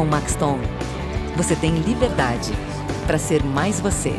Com Maxton, você tem liberdade para ser mais você.